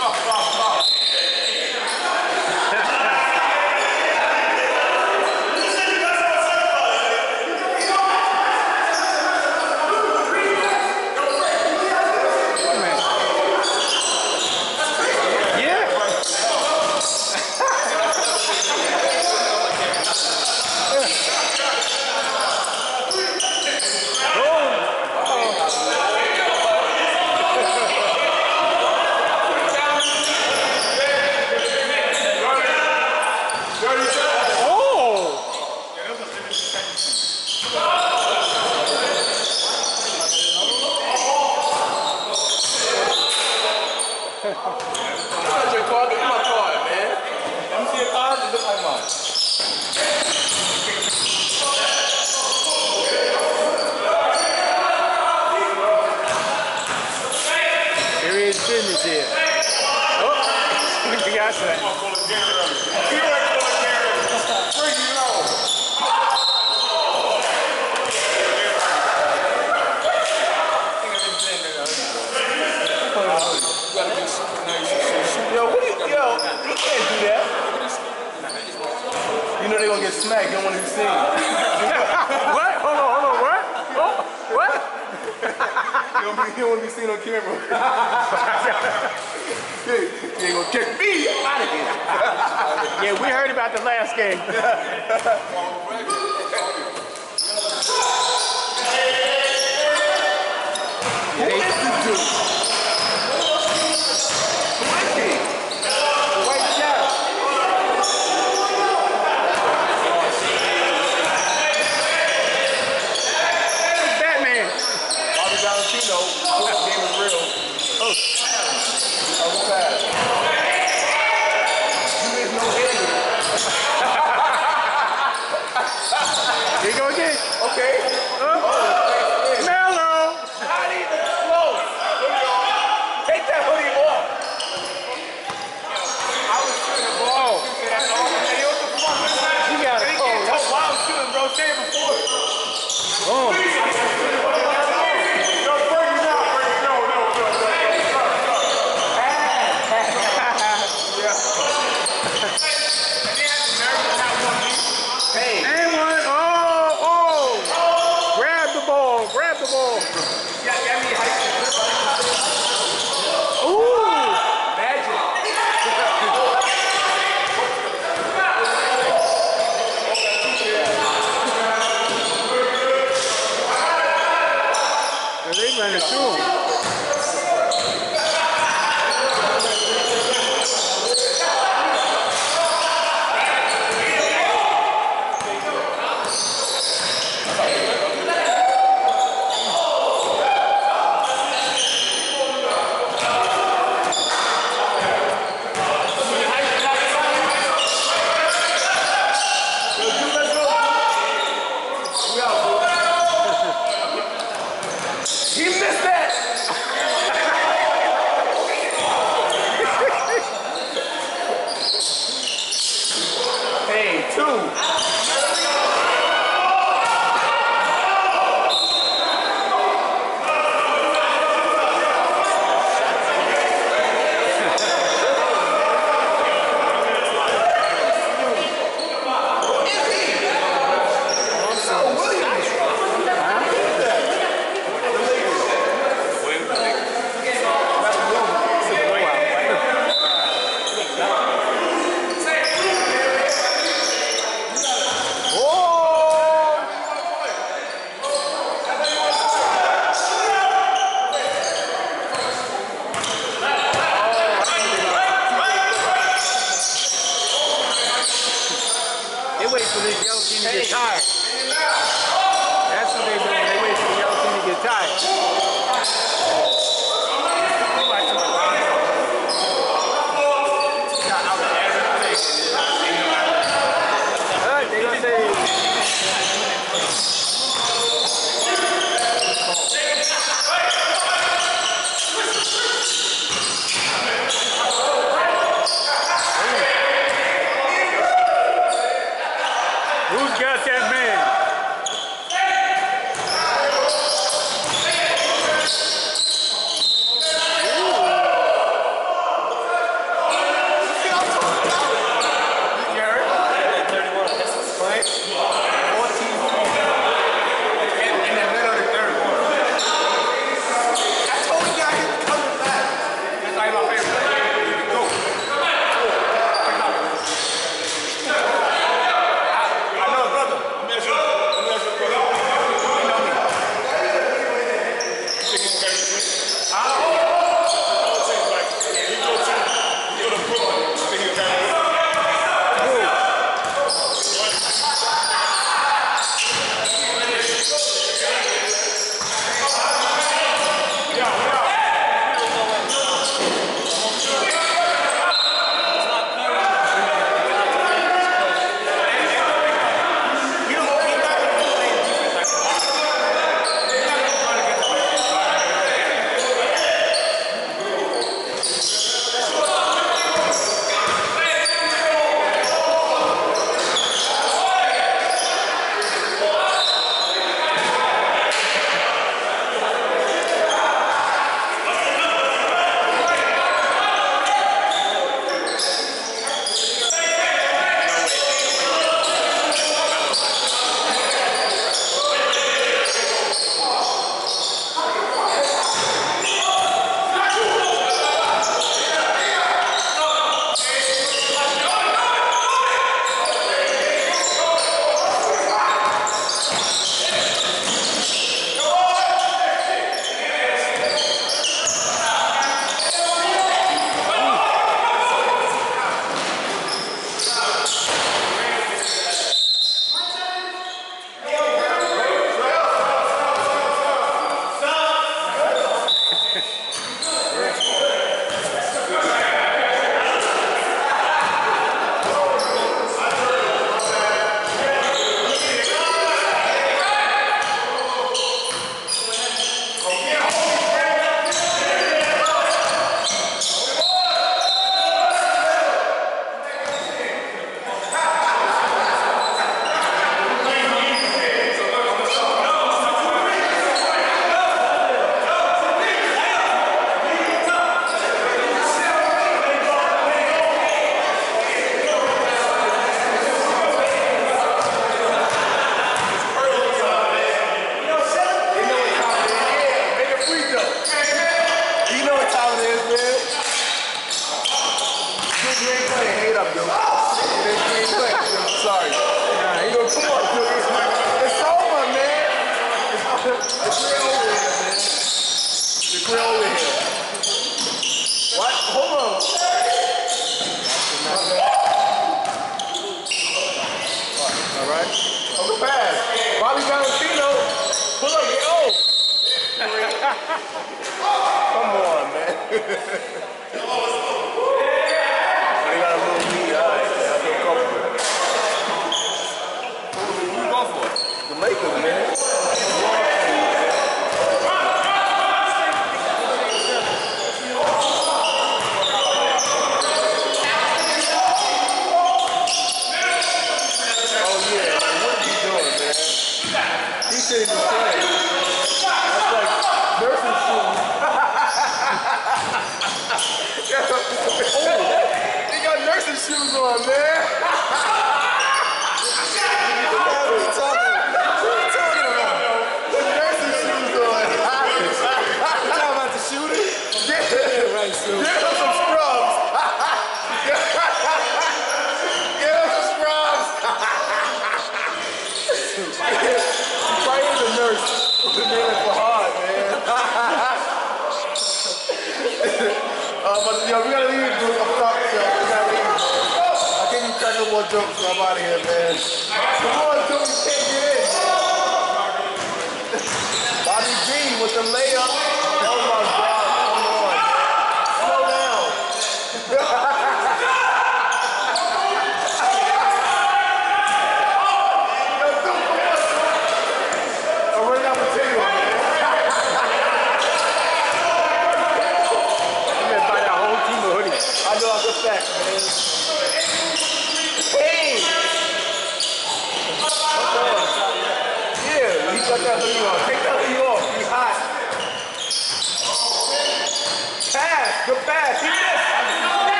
Andre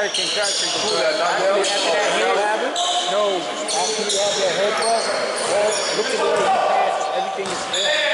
American a. Who that, Nobel? After that head, No. After you have that head bump, look at the way he passes, everything is there.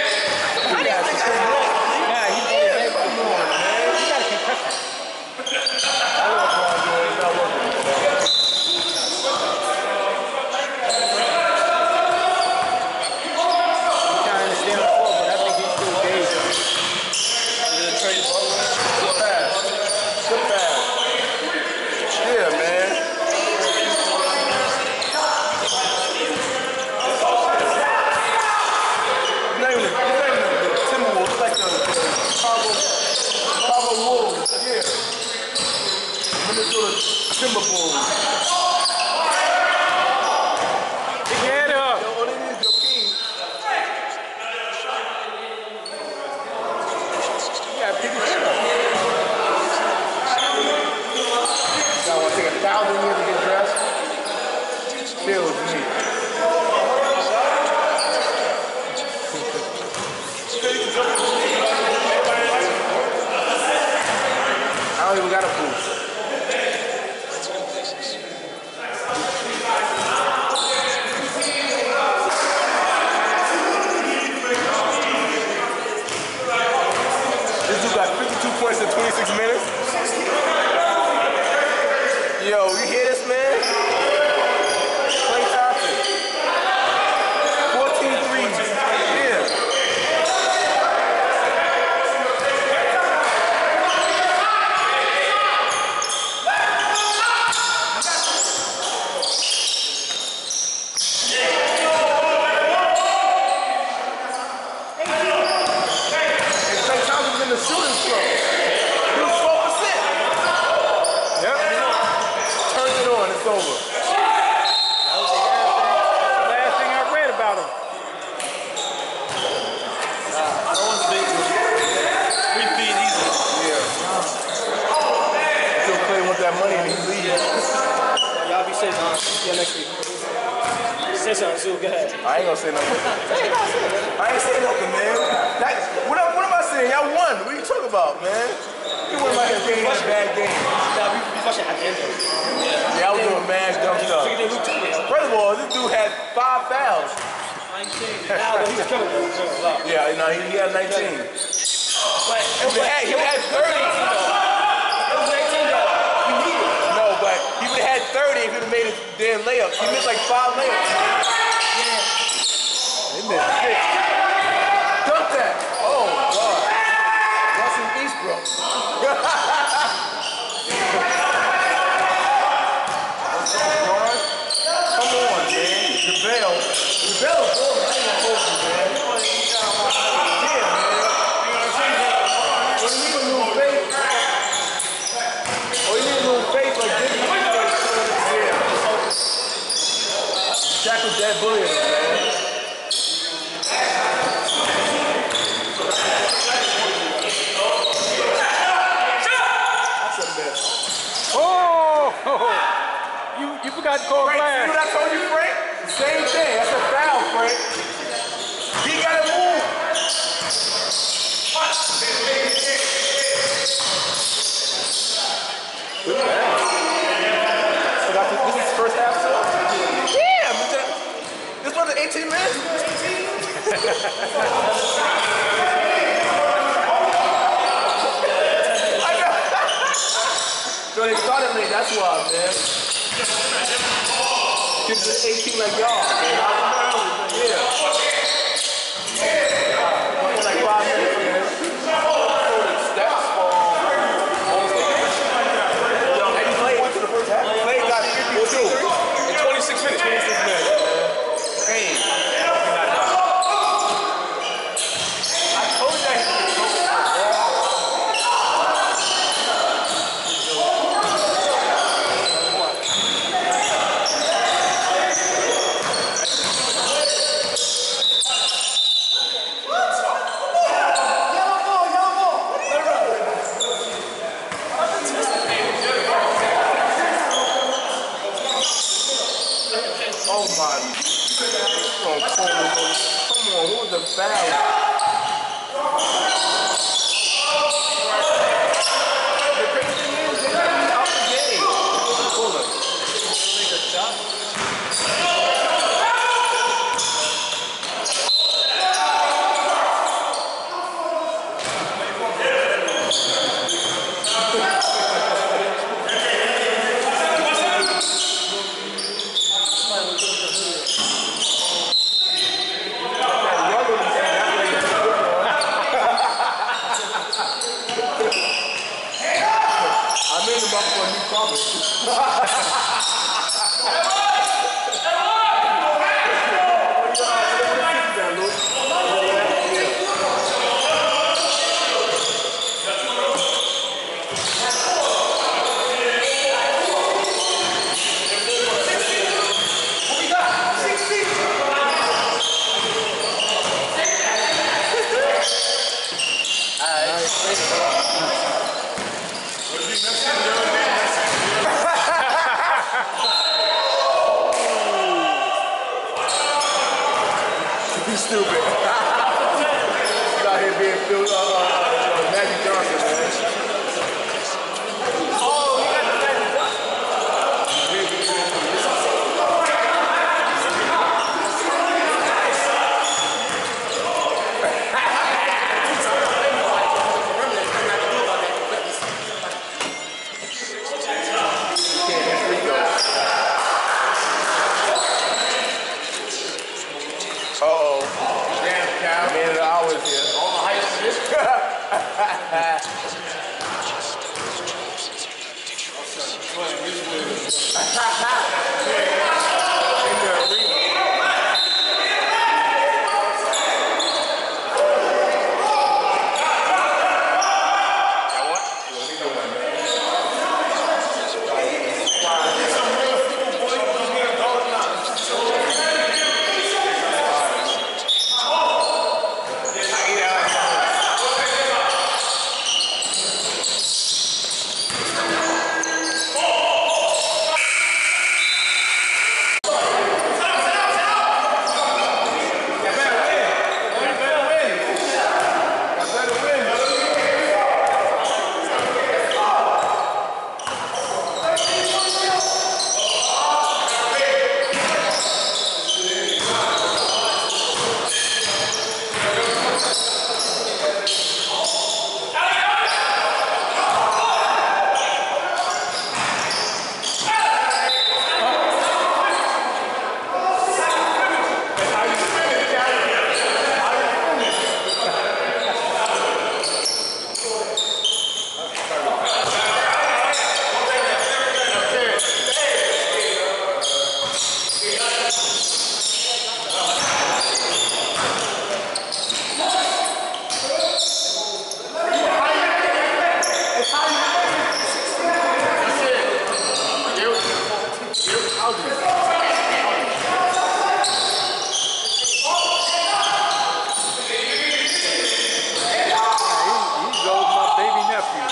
30 if he'd have made his damn layup. He missed like five layups. Yeah. He missed six. Dump that. Oh, God. Russell Eastbrook. Come on, man. JaVale. JaVale's good. bullying him, man. That's a miss. Oh! You, you forgot to call Frank, glass. what I told you, Frank? Same thing. That's a foul, Frank. He got to move. Watch. 18 minutes? So they started late, that's why, man. Kids 18 like y'all, Yeah.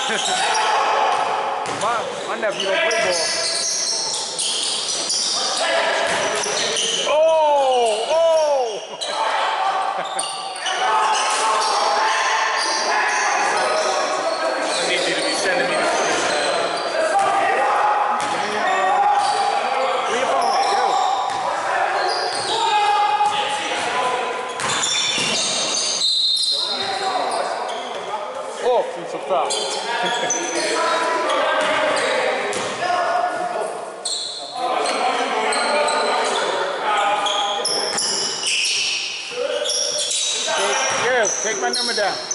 my, my nephew don't play ball. Take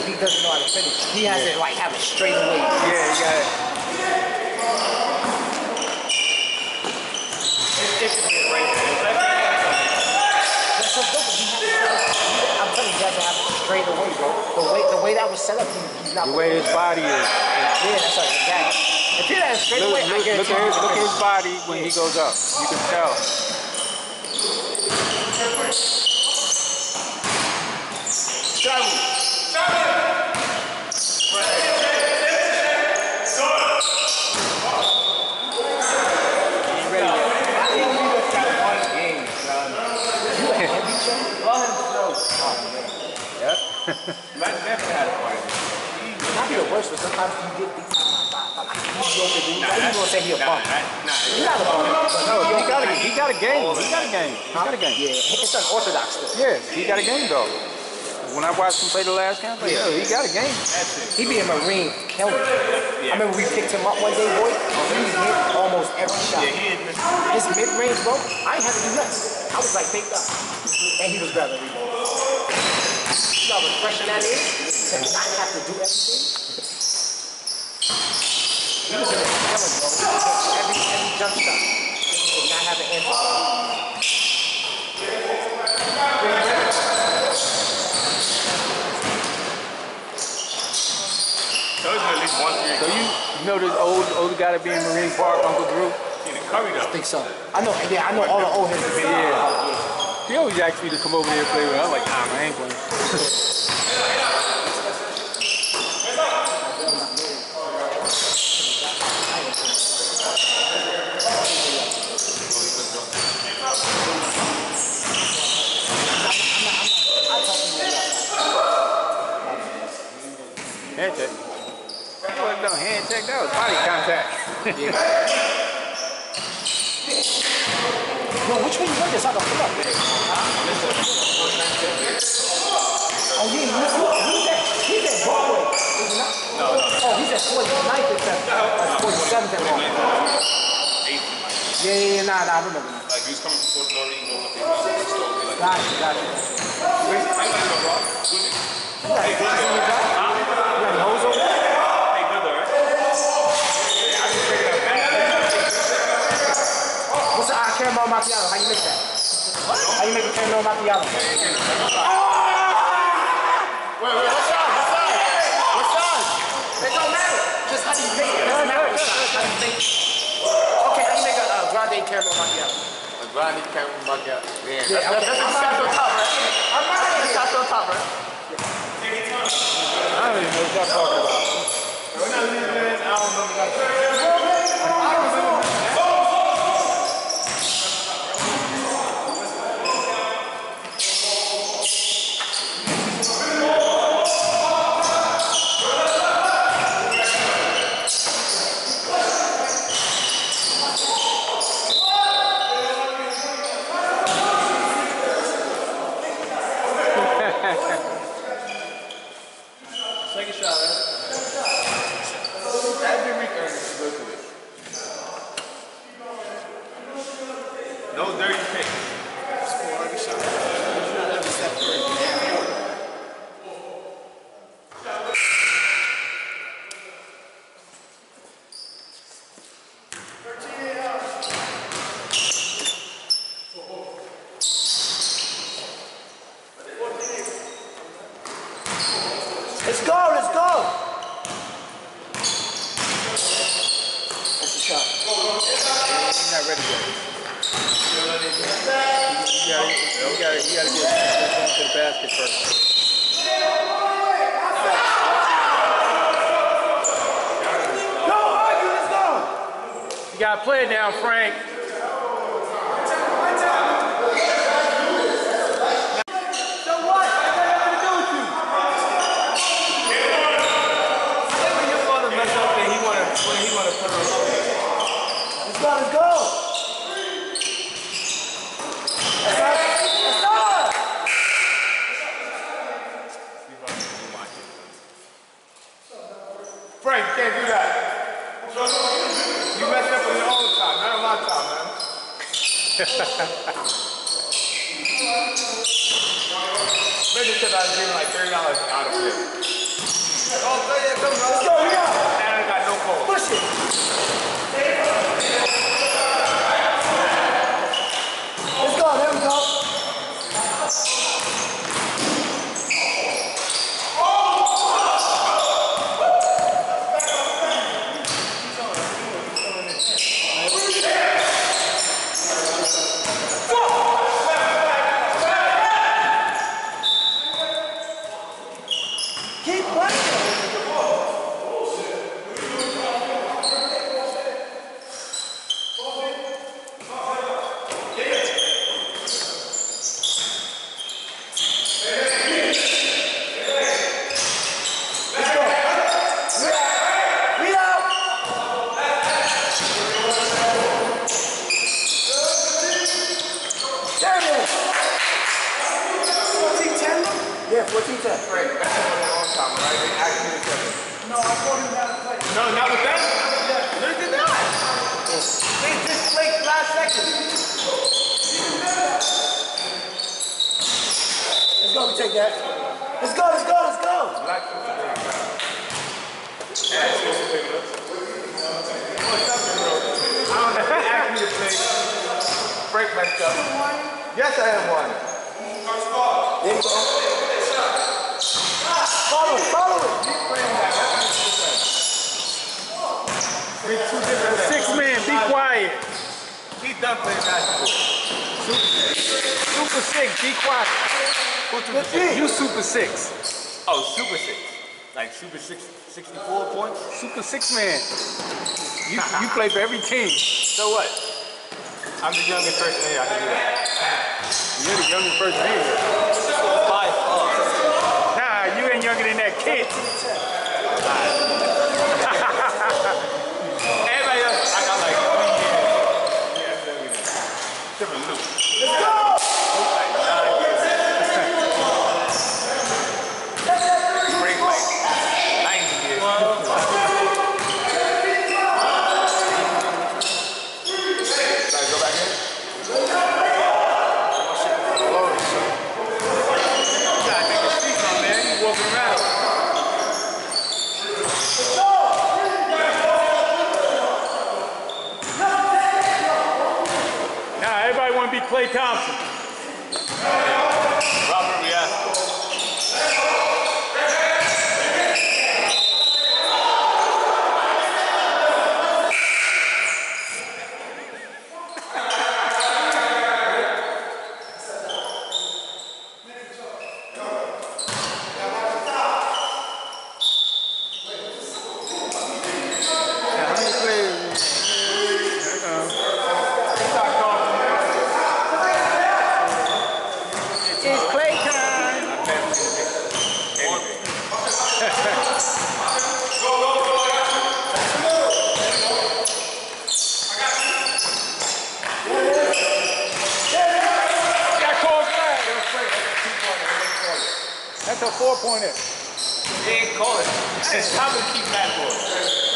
like he doesn't know how to finish. He has yeah. to like have it straight away. Yeah, He got. I'm telling you, he have it straight away, bro. The way the way that was set up, he's not. The way his body is. Yeah, that's like exactly. If he straight look, away, look, I get look at his look at his body when he goes up. You can tell. Not the worst, but sometimes you get these. You gonna say he a bum? He not a bum. No, he got a he got a game. He got a game. He got a game. Yeah, it's unorthodox though. Yeah, he got a game though. When I watched him play the last game, yeah, he got a game. He be a Marine killer. I remember we picked him up one day, boy. He was hit almost every shot. His mid range, bro, I had to do nuts. I was like picked up, and he was grabbing everyone. You know how refreshing that is? To not have to do everything. He was in a killing, bro. Every, every jump shot. He did not have an answer. So it's at least one three. So you, you know this old old guy that be in Marine Park, Uncle Drew? In Curry though. I think so. I know, yeah, I know all the old heads. Yeah. He always asked me to come over there and play with him. I'm like, nah, man, I ain't playing. Hand check. That wasn't no hand check, that was body contact. Yo, which one you pull up. Oh, yeah, he's, he's at, he's at Broadway, he not? No, Oh, he's at 49th and 7th. That's 47th and wrong. Yeah, yeah, yeah, nah, nah, I remember. Like coming from Fort Lauderdale, going up there. He was still like, Gotcha, gotcha. I the rock. Good. You got any hoes in your job? You got any hoes over there? Hey, good though, right? Yeah, I just figured out that. What's the uh, caramel macchiato? How you make that? How you make a caramel macchiato? Wait, wait, what size? What size? What size? It don't matter. Just how do you make it? It doesn't matter. How do you make it? Okay, how you make a uh, grande caramel macchiato? A grande caramel macchiato. Man, Yeah, that's, okay. that's, that's, that's on top, right? I'm not That's that's on top, right? I don't even know what y'all talking about. We're not leaving it. I don't remember that. Keep playing. team. four pointer. They call it. It's time to keep that boy.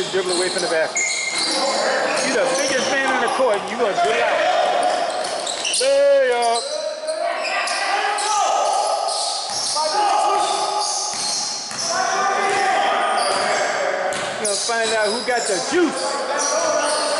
is dribble away from the basket. You the biggest man on the court, and you gonna dribble out. Lay up. Gonna find out who got the juice.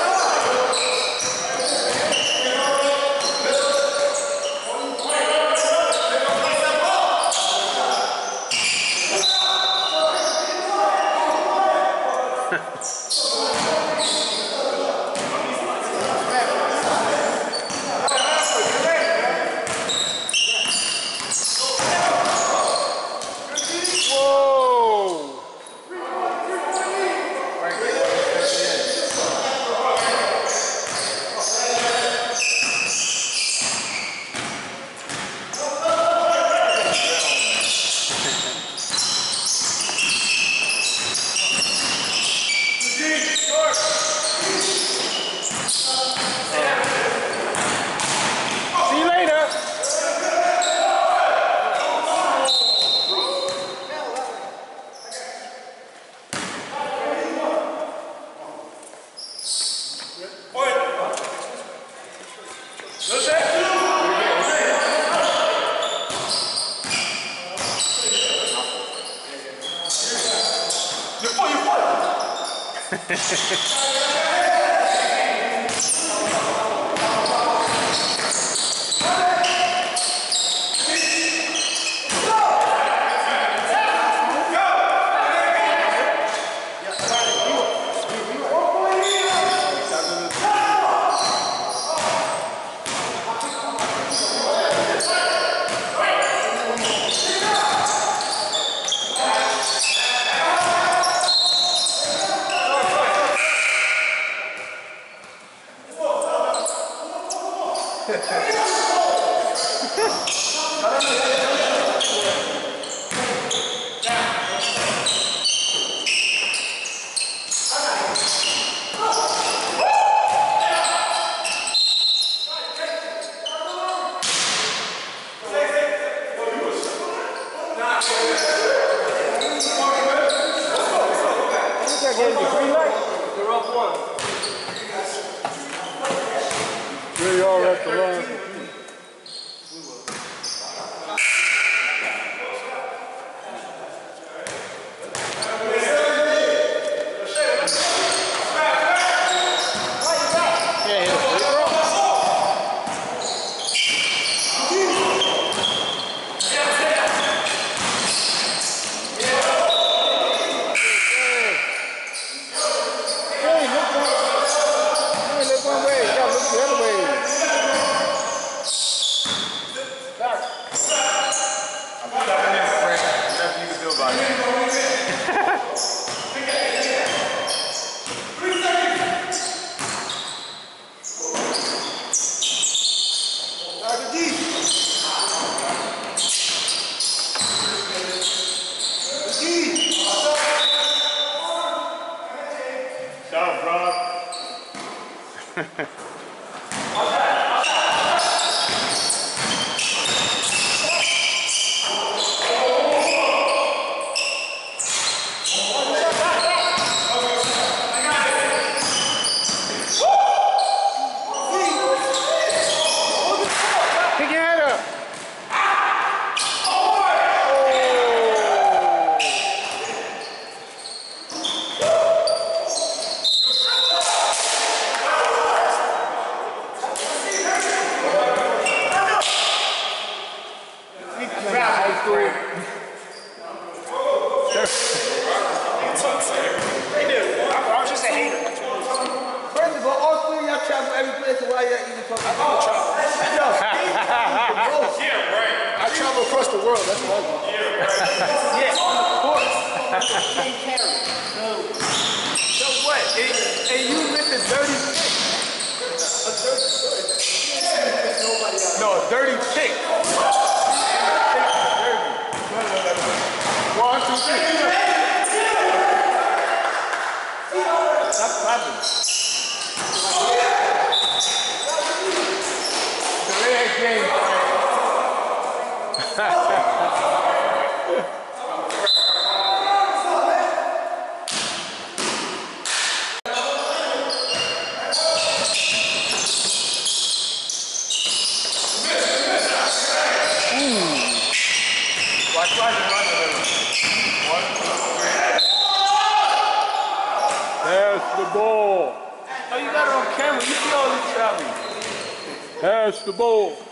Yeah. The red game. Watch, watch, watch a little. One, two, three. Pass the ball. Oh, you got it on camera. You see all this traveling. Pass the ball.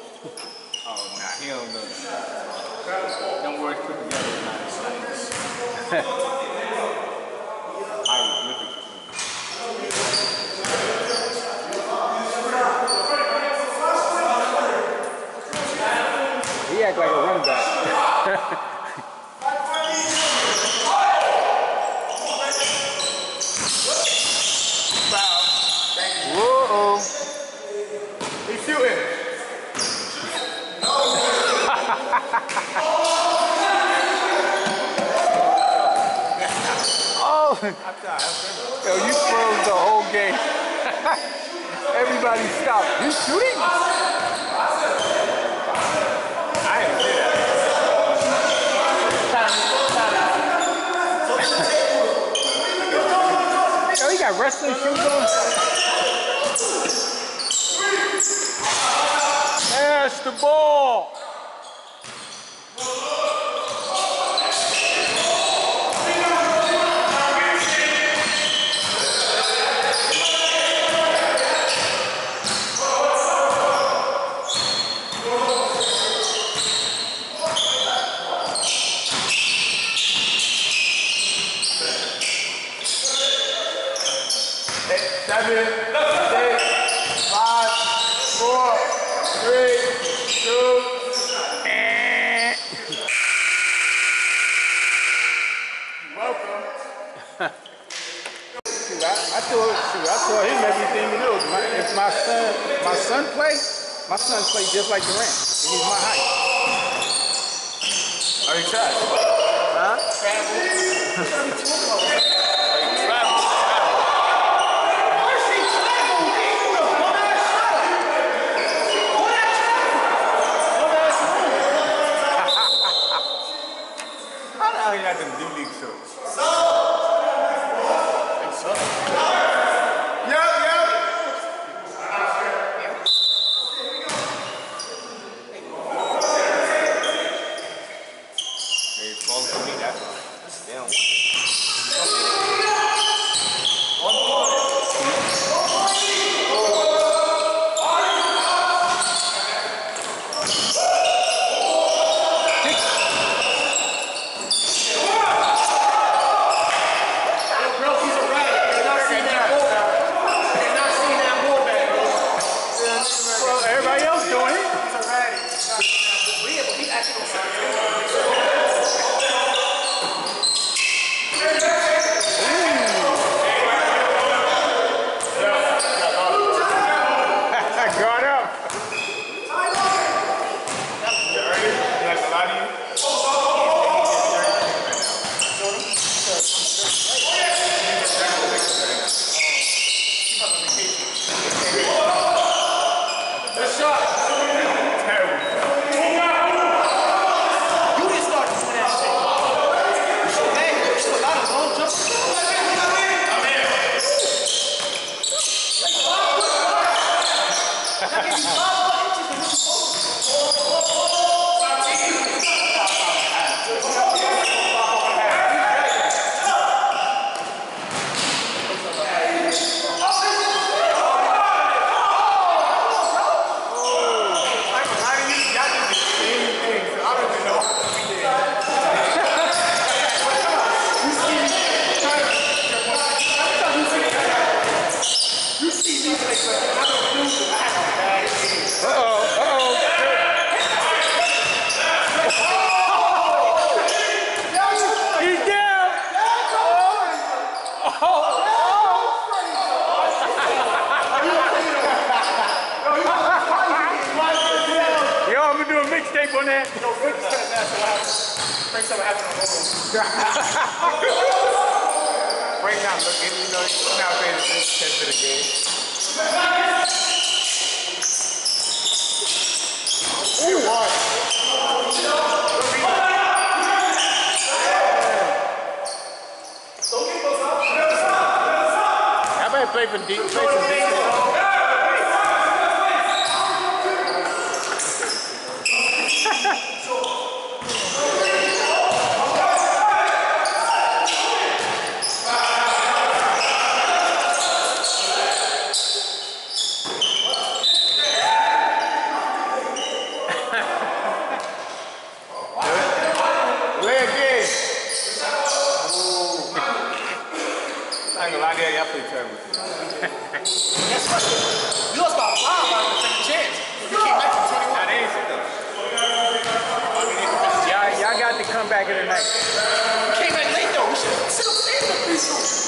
escola familiar. Não. I gonna y'all you lost five out of the second chance. You came back to 21. Though. Y'all got to come back in the night. You came back late though. We should have still the free throw.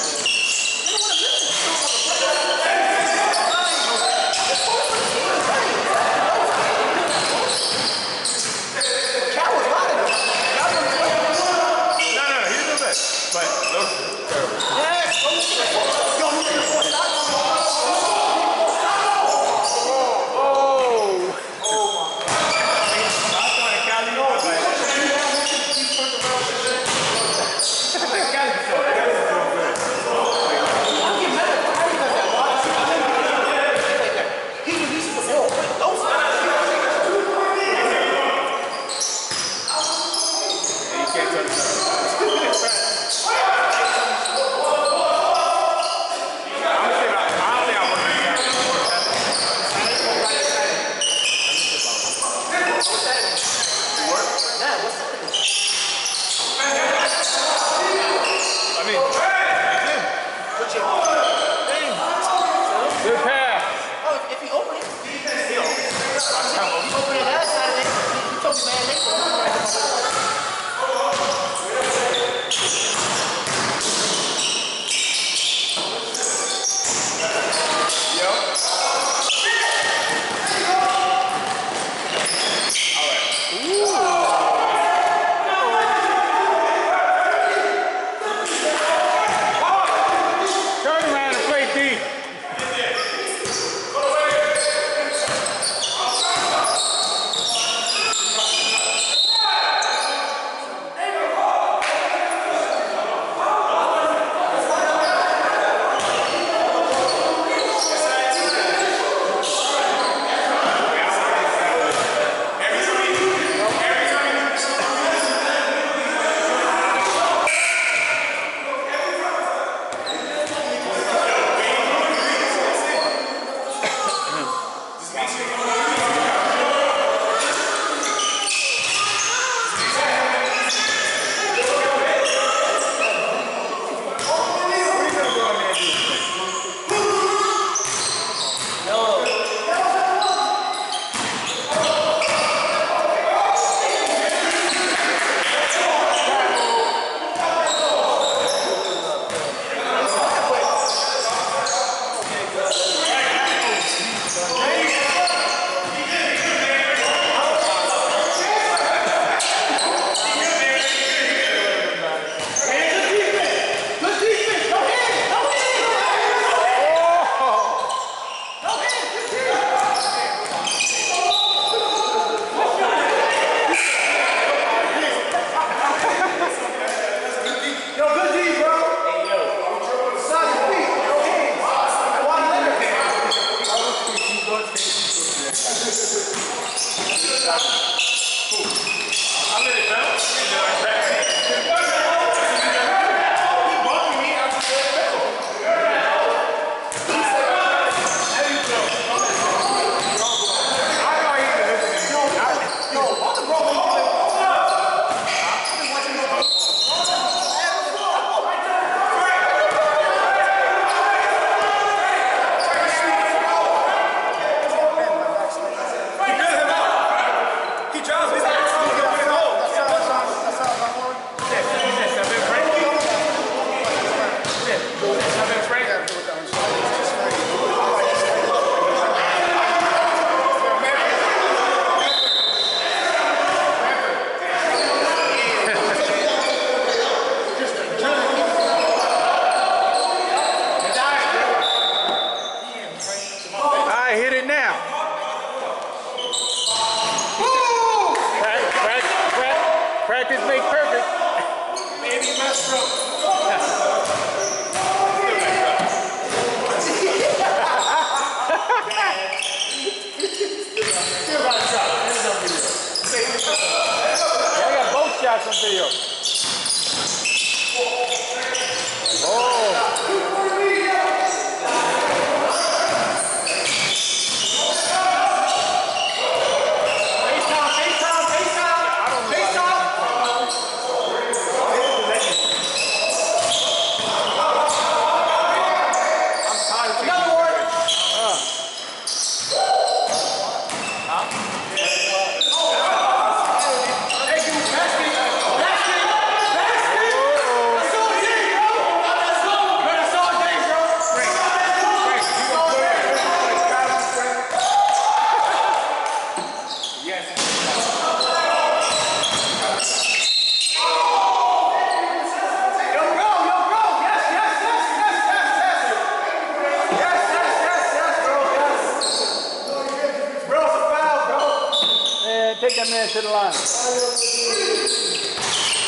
Take that man to the line.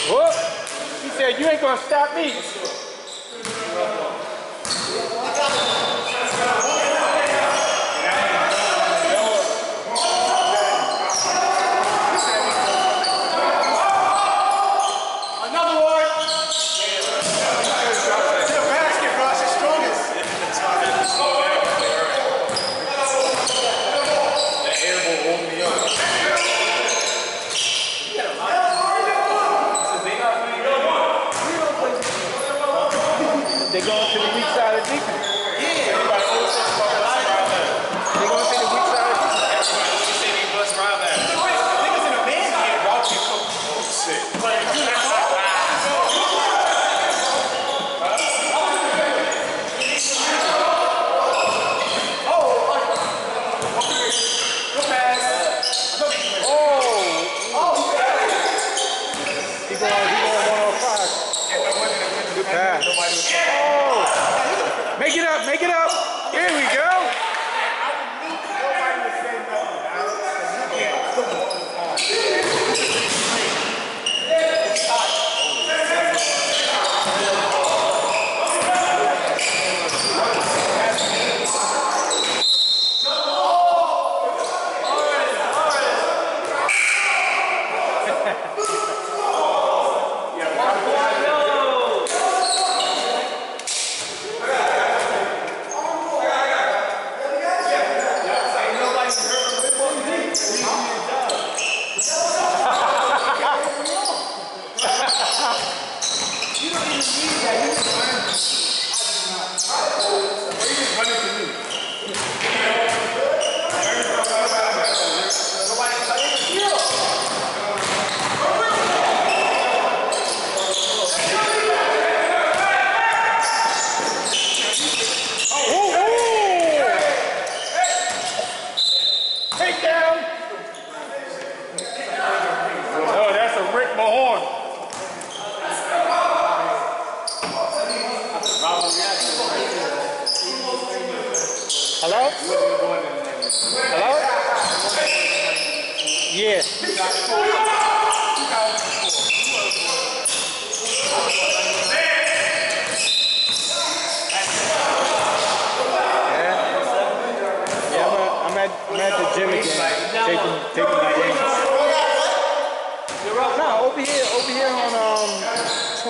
Whoop. Oh, he said, you ain't gonna stop me.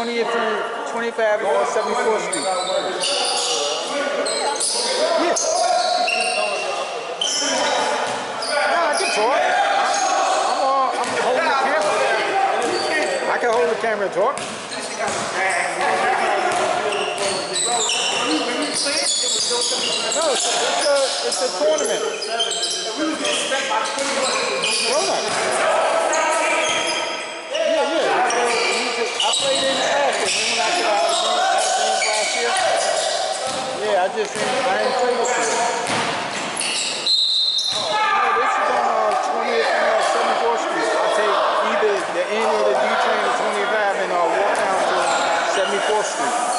20th and 25th and 74th Street. Yeah. No, I can talk. I'm, uh, I'm holding the camera. I can hold the camera and talk. No, it's, it's, a, it's a tournament. Grown up. Yeah, yeah. I, played- we just- I played in the. Remember when I got out of games last year? Yeah, I just didn't, I didn't play this year. No, this is on 20th and 74th Street. I'll take either the end of the D train to 25 and uh, walk down to 74th Street.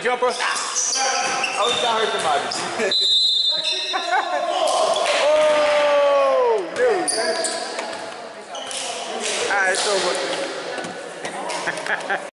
Play D